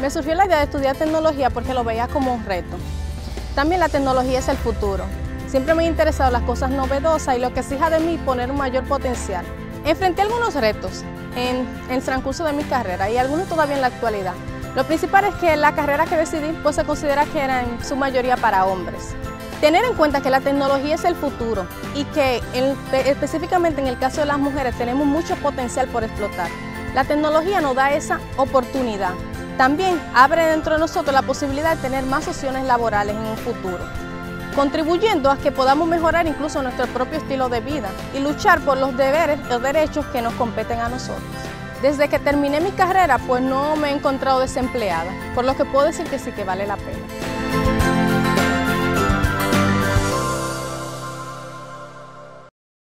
Me surgió la idea de estudiar tecnología porque lo veía como un reto. También la tecnología es el futuro. Siempre me han interesado las cosas novedosas y lo que exija de mí poner un mayor potencial. Enfrenté algunos retos en, el transcurso de mi carrera y algunos todavía en la actualidad. Lo principal es que la carrera que decidí pues, se considera que era en su mayoría para hombres. Tener en cuenta que la tecnología es el futuro y que específicamente en el caso de las mujeres tenemos mucho potencial por explotar. La tecnología nos da esa oportunidad. También abre dentro de nosotros la posibilidad de tener más opciones laborales en un futuro, contribuyendo a que podamos mejorar incluso nuestro propio estilo de vida y luchar por los deberes o derechos que nos competen a nosotros. Desde que terminé mi carrera, pues no me he encontrado desempleada, por lo que puedo decir que sí que vale la pena.